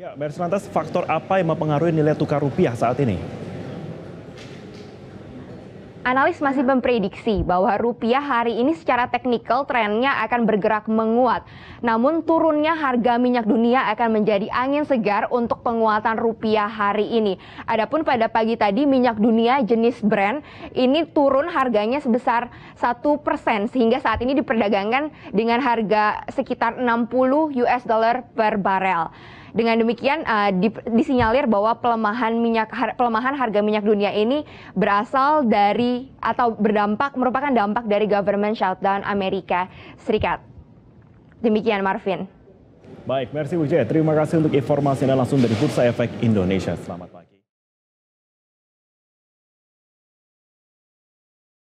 Ya, Mercy lantas faktor apa yang mempengaruhi nilai tukar rupiah saat ini? Analis masih memprediksi bahwa rupiah hari ini secara teknikal trennya akan bergerak menguat. Namun turunnya harga minyak dunia akan menjadi angin segar untuk penguatan rupiah hari ini. Adapun pada pagi tadi minyak dunia jenis Brent ini turun harganya sebesar 1% sehingga saat ini diperdagangkan dengan harga sekitar 60 US dollar per barel. Dengan demikian uh, di, disinyalir bahwa pelemahan minyak har, pelemahan harga minyak dunia ini berasal dari atau berdampak merupakan dampak dari government shutdown Amerika Serikat. Demikian Marvin. Baik, Mercy Wijaya. Terima kasih untuk informasi Anda langsung dari Bursa Efek Indonesia. Selamat pagi.